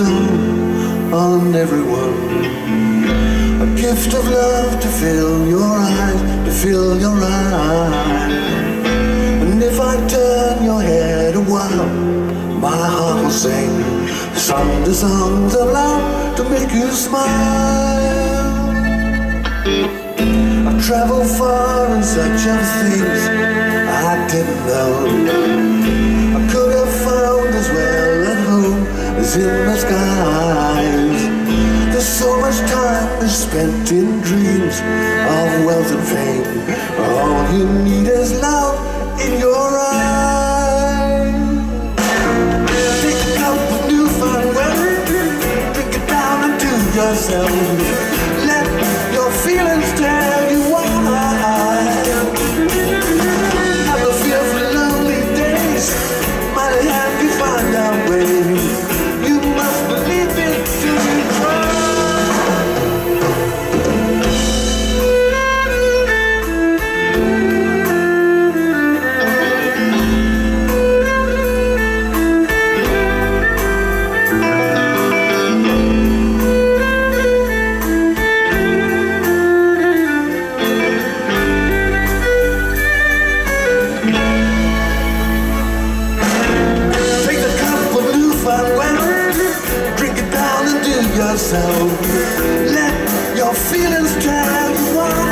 a on everyone. A gift of love to fill your eyes, to fill your eyes. And if I turn your head a while, my heart will sing Sunday songs aloud to make you smile. I've traveled far in search of things I didn't know. In the skies. There's so much time is spent in dreams of wealth and fame. All you need is love in your eyes. Take a cup of newfound wealth, drink it down into yourself. yourself. Let your feelings drive you.